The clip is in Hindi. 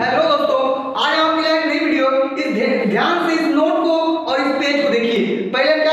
हेलो दोस्तों, आज आपके लिए एक नई वीडियो। इस ध्यान से इस नोट को और इस पेज को देखिए। पहले